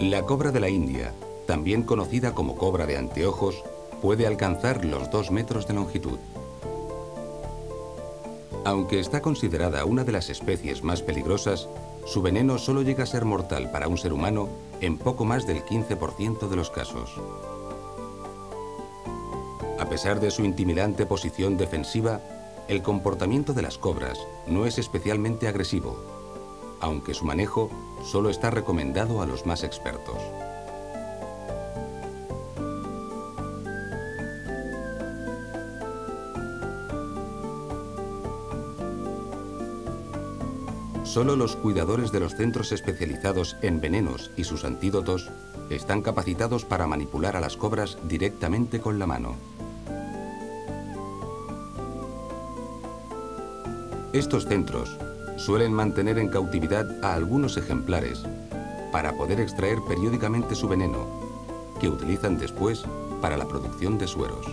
La cobra de la India, también conocida como cobra de anteojos, puede alcanzar los 2 metros de longitud. Aunque está considerada una de las especies más peligrosas, su veneno solo llega a ser mortal para un ser humano en poco más del 15% de los casos. A pesar de su intimidante posición defensiva, el comportamiento de las cobras no es especialmente agresivo, aunque su manejo solo está recomendado a los más expertos. Solo los cuidadores de los centros especializados en venenos y sus antídotos están capacitados para manipular a las cobras directamente con la mano. Estos centros suelen mantener en cautividad a algunos ejemplares para poder extraer periódicamente su veneno, que utilizan después para la producción de sueros.